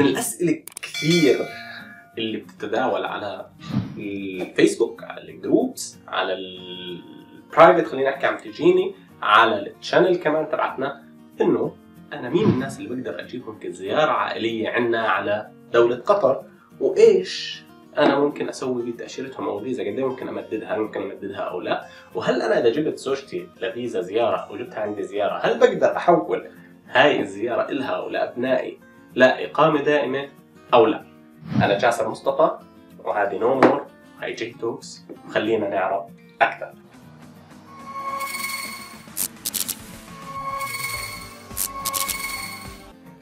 من الأسئلة كثير اللي بتتداول على الفيسبوك على ال groups على ال private خلينا نحكي عم تجيني على ال channel كمان تبعتنا إنه أنا مين الناس اللي بقدر أجيبهم كزيارة عائلية عنا على دولة قطر؟ وإيش أنا ممكن أسوي بتاشيرتهم أو فيزا؟ قد إيه ممكن أمددها؟ ممكن أمددها أو لا؟ وهل أنا إذا جبت زوجتي لفيزا زيارة وجبتها عندي زيارة هل بقدر أحول هاي الزيارة إلها ولابنائي لا إقامة دائمة أو لا. أنا جاسر مصطفى وهذه نومور هاي J Talks خلينا نعرف أكثر.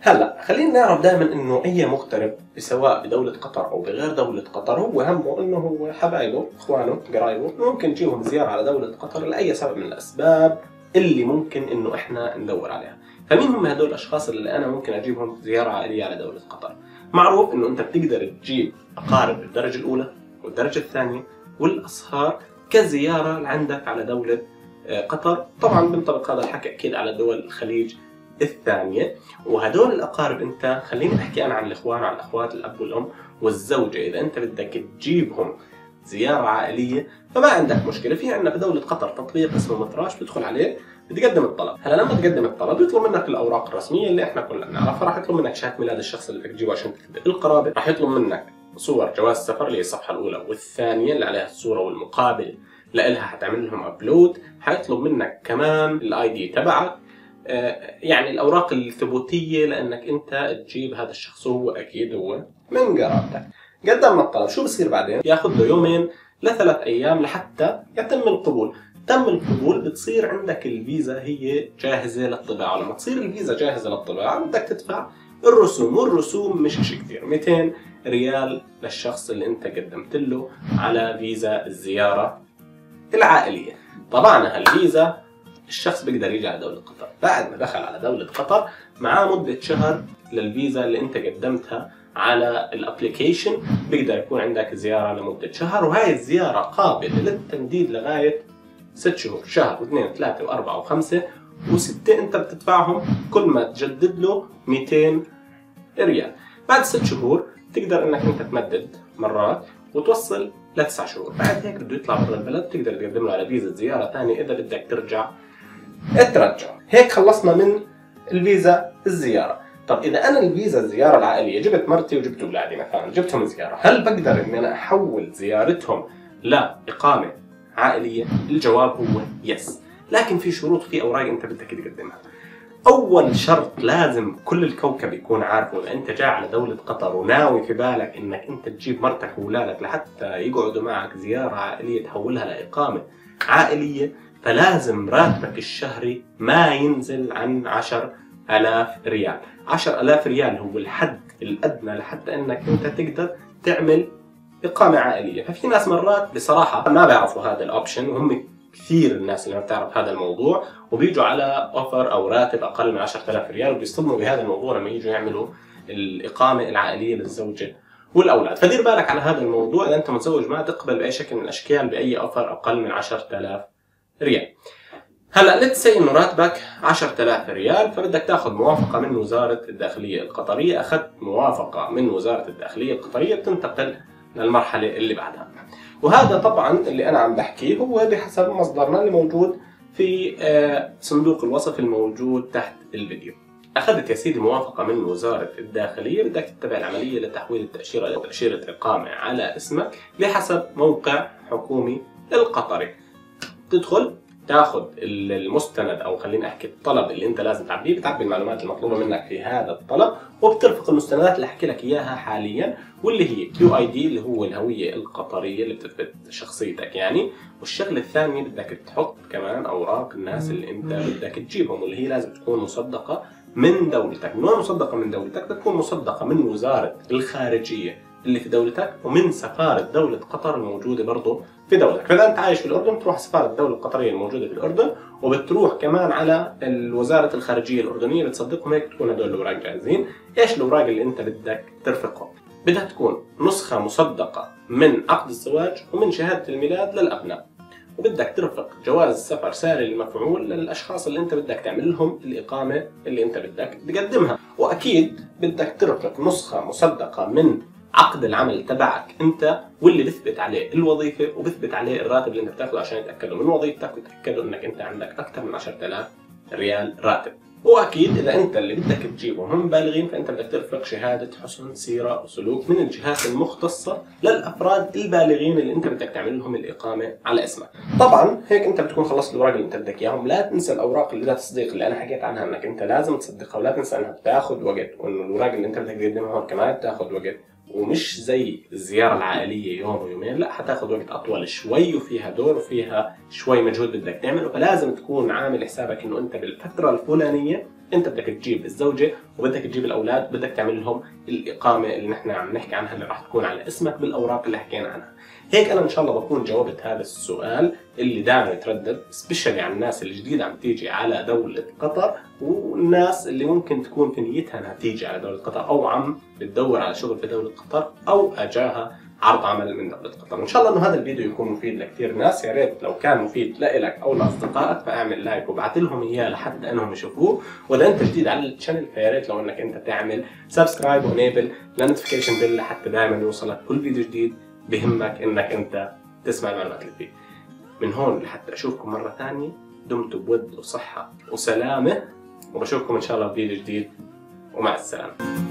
هلا خلينا نعرف دائما إنه أي مغترب سواء بدولة قطر أو بغير دولة قطر هو همه إنه هو حبايبه إخوانه قرايبه ممكن تجيهم زيارة على دولة قطر لأي سبب من الأسباب اللي ممكن إنه إحنا ندور عليها. فمين هم هدول الأشخاص اللي أنا ممكن أجيبهم زيارة عائلية على دولة قطر؟ معروف إنه أنت بتقدر تجيب أقارب الدرجة الأولى والدرجة الثانية والاصهار كزيارة عندك على دولة آه، قطر. طبعا بينطبق هذا الحكي أكيد على دول الخليج الثانية. وهدول الأقارب أنت خليني أحكي أنا عن الإخوان وعن الأخوات الأب والأم والزوجة. إذا أنت بدك تجيبهم زيارة عائلية فما عندك مشكلة. في عندنا في دولة قطر تطبيق اسمه متراش بتدخل عليه. بتقدم الطلب. هلا لما تقدم الطلب يطلب منك الأوراق الرسمية اللي إحنا كلنا بنعرفها راح يطلب منك شهاده ميلاد الشخص اللي بدك تجيبه عشان تثبت القرابة. راح يطلب منك صور جواز سفر اللي هي الصفحة الأولى والثانية اللي عليها الصورة والمقابل لها حتعمل لهم upload حيطلب منك كمان ال ID تبعك. آه، يعني الأوراق الثبوتية لأنك أنت تجيب هذا الشخص. وهو أكيد هو من قرابتك. قدمنا الطلب. شو بصير بعدين؟ ياخذ له يومين لثلاث أيام لحتى يتم القبول. تم القبول بتصير عندك الفيزا هي جاهزة للطباعة. لما تصير الفيزا جاهزة للطباعة بدك تدفع الرسوم والرسوم مش شيء كثير. 200 ريال للشخص اللي انت قدمت له على فيزا الزيارة العائلية. طبعا هالفيزا الشخص بيقدر يجي على دولة قطر. بعد ما دخل على دولة قطر معاه مدة شهر للفيزا اللي انت قدمتها على ال application بيقدر يكون عندك زيارة لمدة شهر وهاي الزيارة قابلة للتمديد لغاية ست شهور شهر واثنين وثلاثة وأربعة وخمسة وستة انت بتدفعهم كل ما تجدد له 200 ريال. بعد ست شهور تقدر انك انت تمدد مرات وتوصل لتسع شهور. بعد هيك بده يطلع برا البلد تقدر تقدم له على فيزا زيارة ثانية إذا بدك ترجع ترجع هيك خلصنا من الفيزا الزيارة. طب إذا أنا الفيزا الزيارة العائلية جبت مرتي وجبت أولادي مثلا جبتهم زيارة هل بقدر إني أنا أحول زيارتهم لإقامة عائلية. الجواب هو يس لكن في شروط في أوراق أنت بدك تقدمها. أول شرط لازم كل الكوكب يكون عارفه. إذا أنت جاي على دولة قطر وناوي في بالك إنك أنت تجيب مرتك واولادك لحتى يقعدوا معك زيارة عائلية تحولها لإقامة عائلية فلازم راتبك الشهري ما ينزل عن 10000 ريال. 10000 ريال هو الحد الأدنى لحتى إنك أنت تقدر تعمل إقامة عائلية. ففي ناس مرات بصراحة ما بيعرفوا هذا ال option وهم كثير الناس اللي ما بتعرف هذا الموضوع وبيجوا على offer أو راتب أقل من 10000 ريال وبيصطدموا بهذا الموضوع لما يجوا يعملوا الإقامة العائلية للزوجه والأولاد. فدير بالك على هذا الموضوع إذا أنت متزوج ما تقبل بأي شكل من الأشكال بأي offer أقل من 10000 ريال. هلأ let's say إنه راتبك 10000 ريال فبدك تاخذ موافقة من وزارة الداخلية القطرية. أخذت موافقة من وزارة الداخلية القطرية بتنتقل للمرحلة اللي بعدها. وهذا طبعا اللي أنا عم بحكيه هو بحسب مصدرنا اللي موجود في آه، صندوق الوصف الموجود تحت الفيديو. أخذت يا سيدي موافقة من وزارة الداخلية بدك تتبع العملية لتحويل التأشيرة إلى تأشيرة اقامه على اسمك بحسب موقع حكومي القطري تدخل تاخذ المستند أو خلينا أحكي الطلب اللي أنت لازم تعبيه بتعبي المعلومات المطلوبة منك في هذا الطلب وبترفق المستندات اللي أحكي لك إياها حاليا واللي هي كيو اي دي اللي هو الهوية القطرية اللي بتثبت شخصيتك يعني. والشغله الثانية بدك تحط كمان أوراق الناس اللي أنت بدك تجيبهم واللي هي لازم تكون مصدقة من دولتك، من وين مصدقة من دولتك؟ بدها تكون مصدقة من وزارة الخارجية. اللي في دولتك ومن سفارة دولة قطر الموجودة برضه في دولتك، فإذا أنت عايش في الأردن بتروح سفارة الدولة القطرية الموجودة في الأردن وبتروح كمان على وزاره الخارجية الأردنية بتصدقهم هيك تكون هدول الأوراق جاهزين، إيش الأوراق اللي أنت بدك ترفقهم؟ بدها تكون نسخة مصدقة من عقد الزواج ومن شهادة الميلاد للأبناء. وبدك ترفق جواز سفر ساري المفعول للأشخاص اللي أنت بدك تعمل لهم الإقامة اللي أنت بدك تقدمها وأكيد بدك ترفق نسخة مصدقة من عقد العمل تبعك انت واللي بثبت عليه الوظيفة وبثبت عليه الراتب اللي انت بتاخذه عشان يتأكدوا من وظيفتك ويتأكدوا انك انت عندك أكثر من 10000 ريال راتب. وأكيد إذا أنت اللي بدك تجيبهم هم بالغين فأنت بدك ترفق شهادة حسن سيرة وسلوك من الجهات المختصة للأفراد البالغين اللي أنت بدك تعمل لهم الإقامة على اسمك. طبعا هيك أنت بتكون خلصت الاوراق اللي أنت بدك إياهم، لا تنسى الأوراق اللي لا تصديق اللي أنا حكيت عنها إنك أنت لازم تصدقها ولا تنسى إنها بتاخذ وقت وإنه الاوراق اللي أنت بدك تقدمها كمان بتاخذ وقت. ومش زي الزيارة العائلية يوم ويومين لا حتاخذ وقت أطول شوي وفيها دور وفيها شوي مجهود بدك تعمله فلازم تكون عامل حسابك إنه أنت بالفترة الفلانية أنت بدك تجيب الزوجة وبدك تجيب الأولاد بدك تعمل لهم الإقامة اللي نحن عم نحكي عنها اللي راح تكون على اسمك بالأوراق اللي حكينا عنها. هيك أنا إن شاء الله بكون جاوبت هذا السؤال اللي دائما يتردد specially على الناس اللي جديدة عم تيجي على دولة قطر والناس اللي ممكن تكون في نيتها إنها تيجي على دولة قطر أو عم بتدور على شغل في دولة قطر أو أجاها عرض عمل من دولة قطر، إن شاء الله إنه هذا الفيديو يكون مفيد لكثير ناس، يا ريت لو كان مفيد لإلك أو لأصدقائك فأعمل like وابعث لهم إياه لحتى أنهم يشوفوه، وإذا أنت جديد على ال channel فيا ريت لو إنك أنت تعمل subscribe و enable ل notification bell لحتى دائما يوصلك كل فيديو جديد بهمك إنك أنت تسمع المعلومات اللي فيه. من هون لحتى أشوفكم مرة ثانية دمتم بود وصحة وسلامة. وبشوفكم إن شاء الله في فيديو جديد. ومع السلامة.